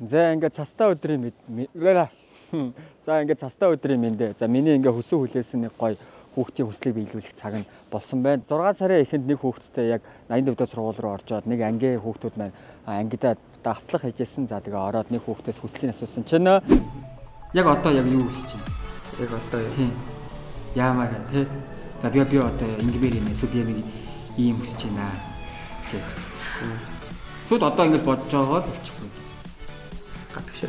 За ингээд цастаа өдрийн. За ингээд цастаа өдрийн мэндэ. За миний ингээд хөсөө хүлээсэн нэг гоё хүүхдийн хүслийг биелүүлэх цаг нь болсон байна. 6 сарын эхэнд нэг хүүхэдтэй яг 80 дэвдээ сургууль руу оржоод нэг ангийн хүүхдүүд маань ангидаа давтлах хийжсэн. За тэгээ ороод нэг хүүхдээс хүслийн асуусан чинь яг одоо яг юу хүсэж байна? Яг одоо тийм яамаар тий. За би би одоо ингэмээр юм эсвэл би ийм хүсэж байна гэх. Тэгвэл одоо ингэж бодож байгаа л болчихгүй. Гадагш.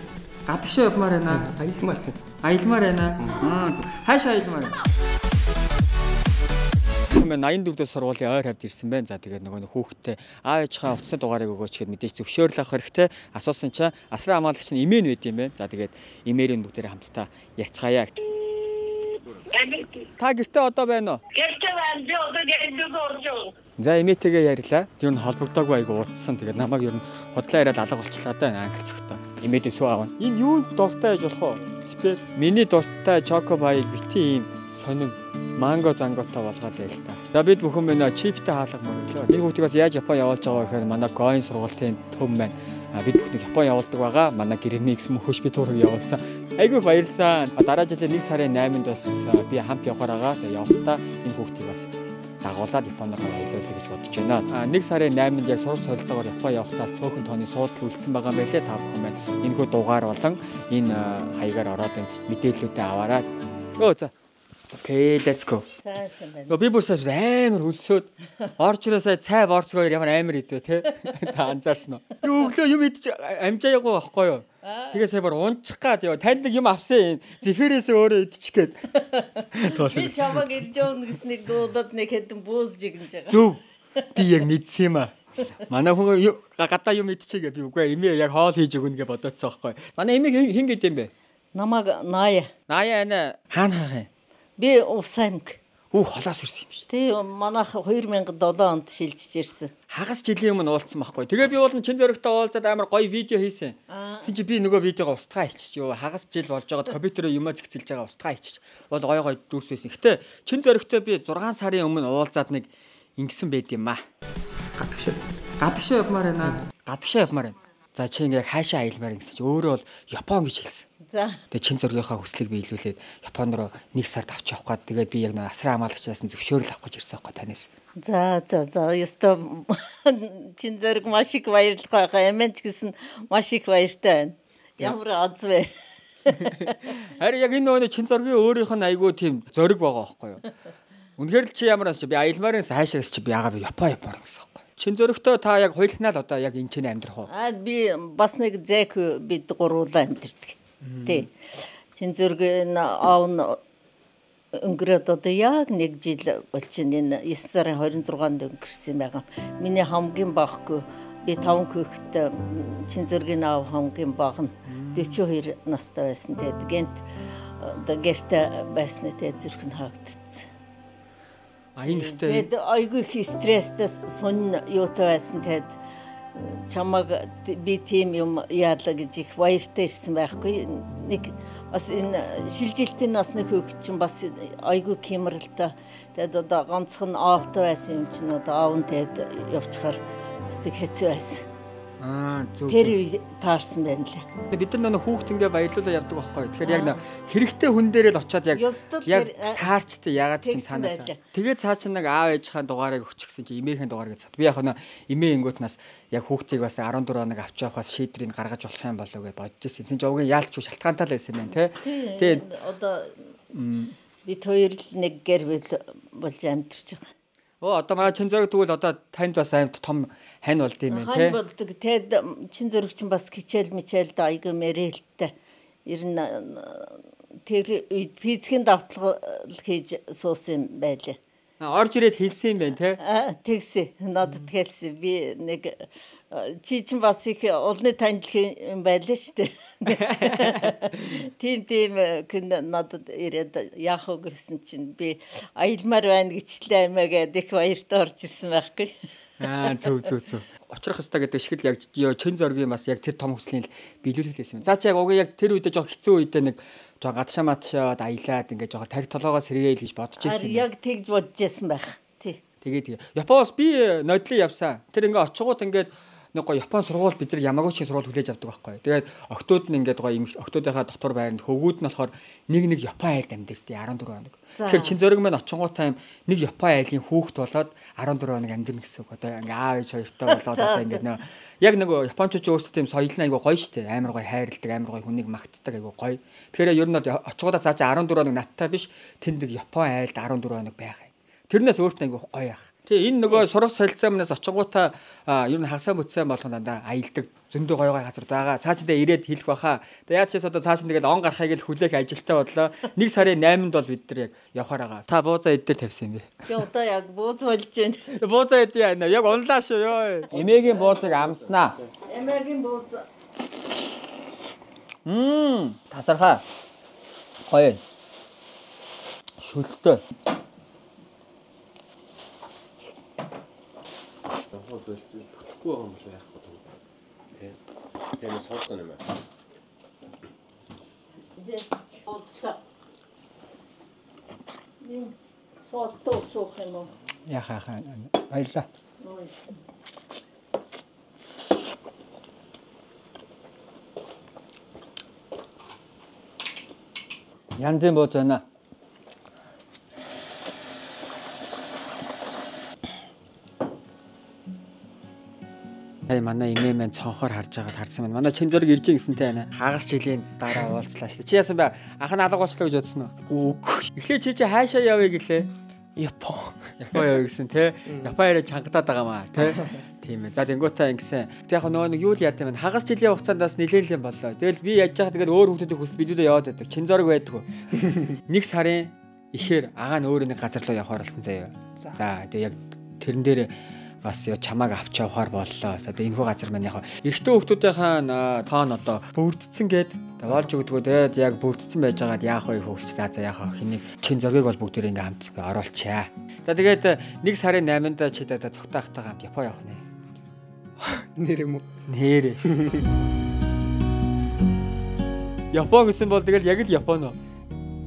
Гадагш явмаар байна. Аялмаар. Аялмаар байна. Аа хаашаа аялмаар байна? Хүмүүс 84 дэх сургуулийн ойр хавьд ирсэн байна. За тэгээд нөгөө хүүхдтэй аав ээжийнхээ утасны дугаарыг өгөөч гэхэд мэдээж зөвшөөрөл авах хэрэгтэй. Асуусан чинь асран хамгаалагч нь имэн байд юм байна. За тэгээд имээрийн бүгдээрээ хамтдаа ярьцгаая. Та гэртээ одоо байна уу? Гэртээ байна. Би одоо гэртээ орж байгаа. За эмээтэйгээ ярьлаа. Тэр нь холбогдоогүй айгу удсан. Тэгээд намайг ер нь худлаа яриад алга болчлаа да англи цогтой. Эмээдээ сүү аавна. Энэ юу дуртай ээж болох вэ? Спер. Миний дуртай чоко баяг бити ийм сонин манго занготой болгоод байл та. За бид бүхэн минь чиптэй хаалга мөрөглөө. Энэ хүүхдээс яаж Япон явуулж байгаа гэхээр манай Гоин сургуулийн төв маань А бид бүхэн Япон явуулдаг байгаа. Манай гэрэмиг гэсэн мөхөш би туурыг явуулсан. Айгүй баярлсан. Дараа жилийн 1 сарын 8-нд бас би хамт явахаар байгаа. Тэгээ явахдаа энэ хүүхдийг бас дагуулад Японд руу аялуулъя гэж бодож байна. А 1 сарын 8-нд яг сурал солилцоогоор Япон явахдаас цөөхөн тооны суудл үлдсэн байгаа байлээ та бүхэн байна. Энэ хүү дугаар болон энэ хаягаар ороод мэдээллүүдээ аваарай. Өө за. Окей, let's go. Нөгөө би бүр сая амар хөлсөөд орж ирээ сая цай борцгоор ямар амар идвэ те. Та анзаарсан уу? Юу өглөө юм идэж амжаагүй байхгүй юу? Тэгээ сая бүр унчих гад ёо. Танд нэг юм авсан. Зефирээс өөрөө идчих гээд. Би чамаг ирж явна гэснийг дуудаад нэг хэдэн бууз жигнэж байгаа. Зүв. Би яг мэдсэн юм аа. Манай хүн гадаа юм идчихээ би үгүй эмээ яг хоол хийж өгнө гэж бодоцсон байхгүй. Манай эмээ хин хин гэдэм бэ? Намаг наая. Наяа ана хаана хаах юм? Би усаймг. Үу холоос ирсэн юм шүү. Тэ манайх 2007 онд шилжиж ирсэн. Хагас жилийн өмнө уулзсан байхгүй. Тэгээ би бол чин зөрөгтэй уулзаад амар гоё видео хийсэн. Тэсэн чи би нөгөө видеого устгаа хийчих юу. Хагас жил болж байгаад компьютероо юмаа зэгцэлж байгаа устгаа хийчих. Бол гоё гоё дүрс байсан. Гэтэ чин зөрөгтэй би 6 сарын өмнө уулзаад нэг ингэсэн байд юм аа. гадагш. Гадагшаа явмаар байна. Гадагшаа явмаар байна. За чи ингээ хаашаа аялмаар гэсэн чи өөрөө бол Япон гэж хэлсэн. За. Тэгээ чин зургийнхаа хүслийг биелүүлээд Японд руу нэг сард авч явах гээд тэгээд би яг нэг асран хамгаалагчаас нь зөвшөөрөл авах гэж ирсэн байхгүй танаас. За за за ёстой чин зэрэг маш их баярлах байгаа. Эмэнч гэсэн маш их баяртай байна. Ямар аз вэ? Харин яг энэ нөгөө чин зургийн өөрийнх нь айгүй тийм зориг байгаа байхгүй юу? Үнэхээр л чи ямар ч би аялмаарээс хаашаагаас чи би ягаа би Япон Япон гэсэн байхгүй. Чин зөрөгтөө та яг хойлохнаа л одоо яг энэ чинь амьдрах уу? Аа би бас нэг зэк бид гуруулаа амьдэрдэг. Тий. Чин зэрэг энэ аав нь өнгөрөөд одоо яг нэг жил болж. Энэ 9 сарын 26-нд өнгөрсөн байгаа. Миний хамгийн баггүй би 5 хүүхэдтэй чин зэргийн аав хамгийн баг нь 42 настай байсан. Тэгээд гэнт одоо гэртэ байсны тэ зүрх нь хаагдчихсан. А энэ ихтэй Тэгэд айгүй их стресстэй сонь юутай байсан тэгэд чамаг би тийм юм яалаа гэж их баяртай ирсэн байхгүй. Нэг бас энэ шилжилтийн насны хүүхэд чинь бас айгүй кимрэлтэй тэгэд одоо ганцхан аавтай байсан юм чинь одоо нь тэгэд явчихаар өстөг хэцүү байсан аа зөв. тэр таарсан байна лээ бид нар нэг хүүхд ингээ баярлуулаа явдаг байхгүй. Тэгэхээр яг нэг хэрэгтэй хүн дээрээ л очиод яг яг таарчтай ягаад ч юм цаанаас. байлаа. Тэгээ цаа чинь нэг аав ээжийнхаа дугаарыг өгч гисэн чи эмээхийн дугаар гэж цат. Би яг нэг эмээ ингүүтнаас яг хүүхдийг бас 14 хоног авч явахаас шийдрийг гаргаж болох юм болов гэж бодож ирсэн. Эцэн жовгийн яалтч шалтгаантай л байсан юм байна те. Тэгээ одоо бид хоёр л нэг гэр бүл болж амьдарч байгаа оо одоо манай чин зөрөг тэгвэл одоо танд бас аймт том хань болд юм байна те. Хань болдог. Тэгэд чин зөрөгч нь бас хичээл мичээл да айгүй мэрэлттэй. Ер нь тэр физикийн давтал хийж суусан юм байлээ. Орж ирээд хэлсэн юм байна те. Тэгсэн. Надад хэлсэн. Би нэг э, чи чинь бас их улны танил юм байлаа шүү дээ. Тийм тийм э, надад ирээд яах вэ гэсэн чинь би аялмаар байна гэчлээ аймаа гэдэг их баяртай орж ирсэн байхгүй. Аа зөв зөв зөв. Учрах ёстой гэдэг шиг л яг чин зоргийн бас яг тэр том хүслийн л биелүүлэх байсан юм. За чи яг уг яг тэр үедээ жоо хэцүү үедээ нэг жоо гадшаа матшаад аялаад ингээд жоо тарих толгоогоо сэргээл гэж бодож юм. яг тэгж бодож байсан байх. Тий. Тэгээ тэгээ. Япоос би нодлон явсан. Тэр ингээ очгууд ингээд нэг гоо Япон сургууль бид нар Ямагучийн сургууль хүлээж авдаг байхгүй. Тэгээд октод нь ингээд гоо октодынхаа дотор байранд хөвгүүд нь болохоор нэг нэг Япон айлд амьдэрдээ 14 хоног. Тэгэхээр чин зөрөг маань очингуудаа нэг Япон айлын хүүхэд болоод 14 хоног амьдэрнэ гэсэн үг. Одоо ингээ аав ээж хоёртой болоод одоо ингээд нөө яг нэг Япончууд өөрсдөө тийм соёл нь айгу гоё штэ. Амар гоё хайрладаг, амар гоё хүнийг магтдаг айгу гоё. Тэгэхээр ер нь очингуудаа цаа чи 14 хоног надтай биш тэнд нэг Япон айлд 14 хоног байх. Тэрнээс өөртөө айгу гоё ах. Тэгээ энэ нөгөө сурах солилцоо манаас очингуудаа ер нь хагасаа бүтсэн болгон дандаа аялдаг зөндөө гой гой газар байгаа. Цаашдаа ирээд хэлэх баха. Тэгээ яаж ч одоо цааш нь тэгээд он гарахыг л хүлээх ажилтаа бодлоо. Нэг сарын 8-нд бол бид нар яг явахаар байгаа. Та буузаа эдгээр тавьсан юм бэ? Би одоо яг бууз болж байна. Буузаа эдээ яана. Яг унлаа шүү ёо. Эмээгийн буузыг амснаа. Эмээгийн бууз. Мм, тасархаа. Гоё. Шүлтэй. Болчих бүтэхгүй байгаа юм шиг яах вэ? Тэ. Тэний суултан юм аа. Бууцлаа. Мин сотто суух юм уу? Яхаа хаа. Баярлаа. Янзын бууз манай эмээ мэн цонхоор харж байгаад харсан байна. Манай чин зөрг ирж гисэнтэй байна. Хагас жилийн дараа уулзлаа шүү. Чи яасан бэ? Анхан алга болчлоо гэж бодсон уу? Үгүй. Эхлээ чи чи хаашаа явъя гэлээ. Япон. Япон явъя гэсэн те. Япон яриа чангатаад байгаа маа те. Тийм ээ. За тэнгуутаа ингэсэн. Тэг яг нөгөө нэг юу л яат юм бэ? Хагас жилийн хугацаанд бас нэлээд л юм боллоо. Тэгэл би яаж яах тэгээд өөр хүмүүсийн хүс бидүүдээ яваад байдаг. Чин зөрг байдаг. Нэг сарын ихээр агаа нь өөр нэг газар руу явахаар болсон заяа. За тэгээ яг тэрэн дээр бас яа чамааг авч явахаар боллоо. Одоо энэ хүү газар маань яг эрэгтэй хүмүүсийнхаа тоон одоо бүрдсэн гээд болж өгдгөө тэгээд яг бүрдсэн байж байгаад яах вэ хөөс за за яах вэ хэнийг чин зөргийг бол бүгдээ ингээм хамт оруулчаа. За тэгээд нэг сарын 8-нд чи даа цогтаахтайгаа хамт Япон явах нэ. Нэр юм уу? Нэрэ. Япон гэсэн бол тэгэл яг л Япон уу?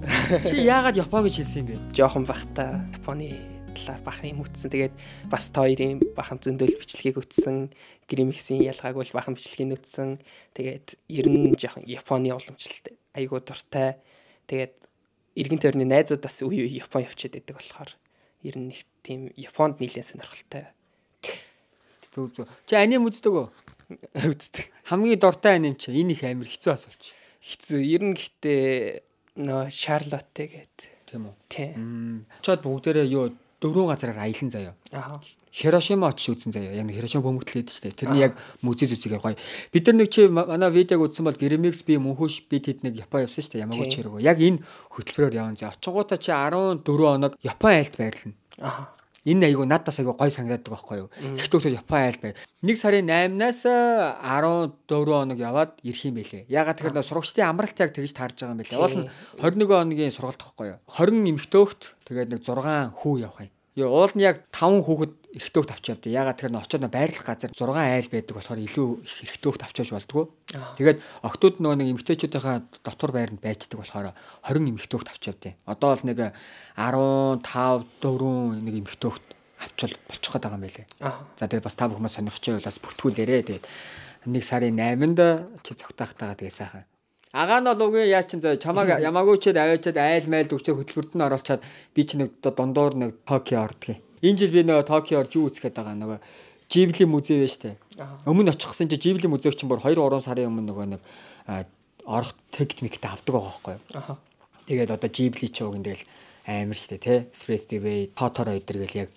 Чи яагаад Япон гэж хэлсэн юм бэ? Жохон бахта Японы талаар бахан юм үтсэн. Тэгээд бас тоорын бахан зөндөл бичлэгийг үтсэн. Гримиксийн ялгааг бол бахан бичлэгийг үтсэн. Тэгээд ер нь жохон Японы уламжлалт айгуу дуртай. Тэгээд эргэн тойрны найзууд бас үе үе Япон явчихад байдаг болохоор ер нь нэг тийм Японд нийлэн сонирхолтой. Зүг зүг. Чи аним үздэг үү? Үздэг. Хамгийн дуртай аним чи энэ их амир хэцүү асуулч. Хэцүү. Ер нь гэхдээ нөө Шарлотте гэдэг. Тийм үү? Тийм. Чод бүгдээрээ юу дөрвөн газараар аялан заяа. Аа. Хирошима очиж үзэн заяа. Яг Хирошима бөмбөглээд штэ. Тэрний яг музей зүзэг гоё. Бид нар нэг чи манай видеог үзсэн бол Гремикс би мөнхөш бид хэд нэг Япон явсан штэ. Ямагуч хэрэг. Яг энэ хөтөлбөрөөр явсан заяа. Очингуудаа чи 14 хоног Япон айлд байрлана. Аа. Энэ айгу надаас айгу гой санагдаад байгаа байхгүй юу. Их төгсөд Япон айл бай. Нэг сарын 8-наас 14 хоног яваад ирэх юм бэлээ. Ягаад тэгэхээр сурагчдын амралт яг тэгж таарж байгаа юм бэлээ. Уул нь 21 хоногийн сургалт байхгүй юу. 20 эмэгтэйгт тэгээд нэг 6 хүү явах юм. Юу уул нь яг 5 хүүхэд эрэгтэйгт авч явдаа. Ягаад тэгэхээр очоод байрлах газар 6 айл байдаг болохоор илүү их эрэгтэйгт авчиж болдгоо. Тэгээд октод нөгөө нэг эмэгтэйчүүдийнхаа дотор байранд байждаг болохоор 20 эмэгтэйгт авч явдаа. Одоо бол нэг 15 4 нэг эмэгтэйгт авчвал болчих гээд байгаа юм байлээ. За тэгээд бас та бүхэн сонирхож байвал бас бүртгүүлээрэ. Тэгээд нэг сарын 8-нд чи цогтаахтайгаа тэгээ сайхан Агаа нь бол үгүй яа чин заа чамааг ямаагүй ч аваачаад айл майл өгчөө хөтөлбөрт нь оруулчаад би чи нэг дундуур нэг Токио ордгийг. Энэ жил би нөгөө Токио орж юу үзэхэд байгаа нөгөө Жибли музей байж тээ. Өмнө очихсан чи Жибли музейг чинь бүр 2 3 сарын өмнө нөгөө нэг орох техниктэй авдаг байгаа байхгүй юу. Тэгээд одоо Жибли ч уг ингээл амар штэ тий. Express TV, Totoro өдр гэл яг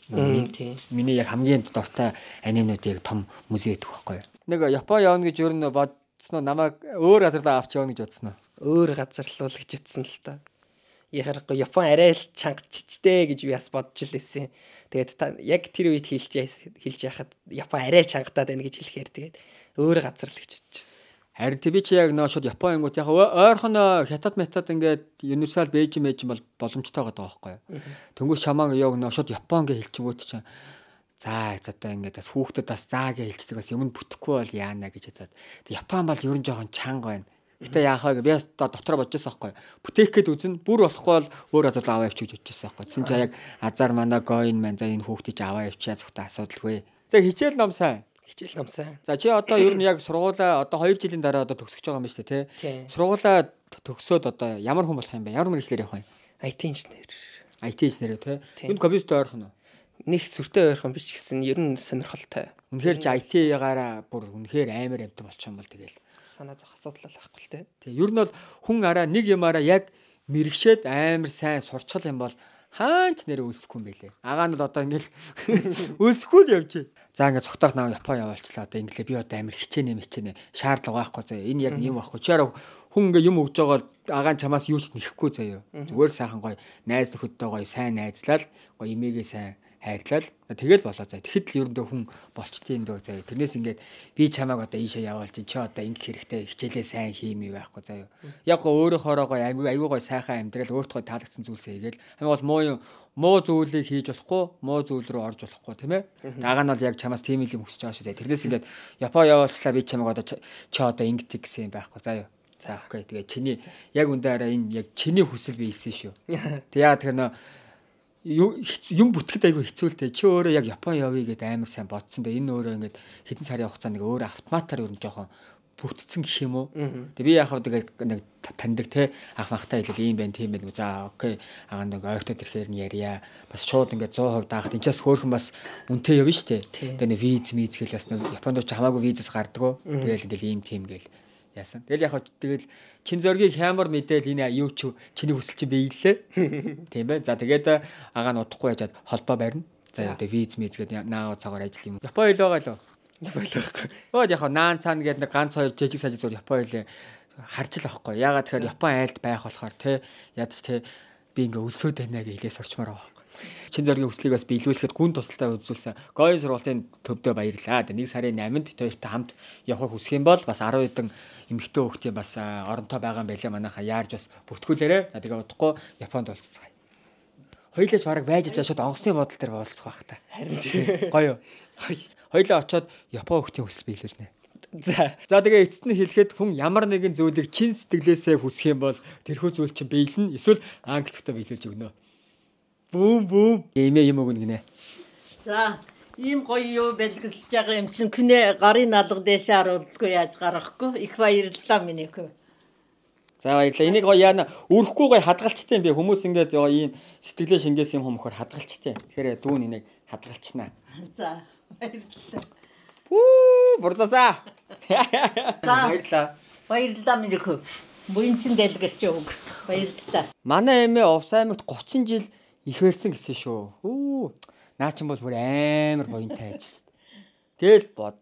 миний яг хамгийн дуртай анимнуудыг том музей гэдэг байхгүй юу. Нэг Япон явна гэж ер нь бод бодсноо намайг өөр газар руу авч явна гэж бодсноо. Өөр газар л л гэж утсан л та. Яхахгүй Япон арай л чангаччтэй гэж би бас бодож л байсан. Тэгээд та яг тэр үед хэлж хэлж яхад Япон арай чангатаад байна гэж хэлэхээр тэгээд өөр газар л гэж бодчихсон. Харин тий би чи яг нөө шууд Япон ангууд яг ойрхон хятад метод ингээд Universal Beijing Beijing бол боломжтой байгаа байхгүй юу. Тэнгүү шамаа яг нөө шууд Япон гэж хэлчихгүүт чинь За одоо ингээд бас хүүхдэд бас заа гэж хэлцдэг бас юм бүтэхгүй бол яана гэж бодоод. Япон бол ер нь жоохон чанга байна. Гэтэ яах вэ? Би одоо дотроо бодож байсан байхгүй. Бүтээхэд үзэн бүр болохгүй бол өөр газар аваа явчих гэж бодож байсан байхгүй. Тэсэн чи яг азар мана гоин маань за энэ хүүхдийг аваа явчихаа зөвхөн асуудалгүй. За хичээл ном сайн. Хичээл номсаа. За чи одоо ер нь яг сургуулаа одоо 2 жилийн дараа одоо төгсөж байгаа юм байна шүү дээ тий. Сургуулаа төгсөөд одоо ямар хүн болох юм бэ? Ямар мэрэгчлэр явах юм? IT инженер. IT инженер тий. Энд компьютер ойрхон уу? Нэг сүртэй ойрхон биш гэсэн ер нь сонирхолтой. Үнэхээр чи IT-ягаараа бүр үнэхээр амар амт болчих юм бол тэгэл. Санаа зовх асуудал байхгүй л те. Тий. Ер нь бол хүн араа нэг юмараа яг мэрэгшээд амар сайн сурчхал юм бол хаач нэрээ өсөхгүй юм бэлээ. Агаанууд одоо ингээл өсөхгүй л явж байна. За ингээд цогтойх наа Япон явуулчлаа. Одоо инглээ би одоо амар хичээнэ мичээнэ шаардлага байхгүй заяа. Энэ яг юм байхгүй. Чи араа хүн ингээ юм өгж байгаа агаан чамаас юу ч нэхгүй заяа. Зүгээр сайхан гоё найз нөхөдтэй гоё сайн найзлал гоё имээгээ сайн хайрлал тэгэл болоо заяа. Тэгэхэд л ерөндөө хүн болчтой юм дөө заяа. Тэрнээс ингээд би чамайг одоо ийшээ явуулж чи одоо ингэх хэрэгтэй хичээлээ сайн хиймээ байхгүй заяа. Яг гоо өөрөө хоороо гоё аюу аюу гоё сайхан амьдрал өөрт гоё таалагдсан зүйлсээ хийгээл. Хамгийн бол муу юм муу зүйлийг хийж болохгүй, муу зүйл рүү орж болохгүй тийм ээ. Дагаа нь бол яг чамаас тийм юм хүсэж байгаа шүү дээ. Тэрнээс ингээд Япон явуулчлаа би чамайг одоо чи одоо ингэдэг гэсэн юм байхгүй заяа. За окей. Тэгээ чиний яг үндэ араа энэ яг чиний хүсэл би хэлсэн шүү. Тэг яа тэр нөө юм бүтгэхэд айгүй хэцүүлтэй. Чи өөрөө яг Япон явъя гэдээ амар сайн бодсон. Тэгээ энэ өөрөө ингээд хэдэн сарын хугацаанд нэг өөрөө автоматар ер нь жоохон бүтцэн гэх юм уу. Тэгээ би яг хав тэгээд нэг та- таньдаг те ах махтай хэлэл ийм байна тийм байна. За окей. агаа нэг ойртоод ирэхээр нь ярья. Бас шууд ингээд 100% даахад энэчээс хөөхөн бас үнтэй явна штэ. Тэгээ нэг виз миз гэл бас нэг Японд ч хамаагүй визэс гардаг. Тэгэл ингээл ийм тийм гэл яасан. Тэгэл яг тэгэл чин зөргийг хямар мэдээл энэ юу ч чиний хүсэл чи биелээ. Тийм бай. За тэгээд агаа нь удахгүй яжаад холбоо барина. За одоо виз миз гэдэг наа цагаар ажил юм. Япон хэл байгаа лөө. Ойлгохгүй. Өөд яг наан цаана гэдэг нэг ганц хоёр жижиг сажиг зур Япон хэлээ харж л авахгүй. Ягаад тэгэхээр Япон айлд байх болохоор те ядч те би ингээ өлсөд байна гэж хэлээс орчмоор байгаа байхгүй. Чин зоргийн хүслийг бас биелүүлэхэд гүн тусалтай үзүүлсэн. Гой сургуулийн төвдөө баярлаа. Тэгээ нэг сарын 8-нд бид хоёртай хамт явахыг хүсэх юм бол бас 10 хэдэн эмэгтэй хүүхдийн бас оронтой байгаа юм байлаа манайха яарж бас бүртгүүлээрэ. За тэгээ удахгүй Японд уулзцгаая. Хоёлаас бараг байж ижаа шууд онгоцны бодол дээр уулзах байх та. Харин. Гоё? Гоё. Хоёлаа очоод Япон хүүхдийн хүсэл биелүүлнэ. За. За тэгээ эцэст нь хэлэхэд хүн ямар нэгэн зүйлийг чин сэтгэлээсээ хүсэх юм бол тэрхүү зүйл чинь биелнэ. Эсвэл англи цагтаа биелүүлж өгнө. Бүүм бүүм. Эмээ юм өгнө гинэ. За ийм гоё юу бэлгэлж байгаа юм чинь күнэ гарын налга дэшээ харуулдаггүй яаж гарахгүй их баярлалаа миний хөө. За баярлалаа. Энийг гоё яана өрөхгүй гоё хадгалчтай юм бэ. Хүмүүс ингээд гоё ийм сэтгэлээ шингээс юм хомхоор хадгалчтай. Тэгэхээр дүүн энийг хадгалчнаа. За баярлалаа. Пүү бурзасаа. За Баярлалаа. баярлалаа миний хөө. Буян чин дэлгэрч өг. Баярлалаа. Манай эмээ Овс аймагт 30 жил их байсан гэсэн шүү. Үү. Наа чин бол бүр амар буянтай байж шээ. Гэл бод.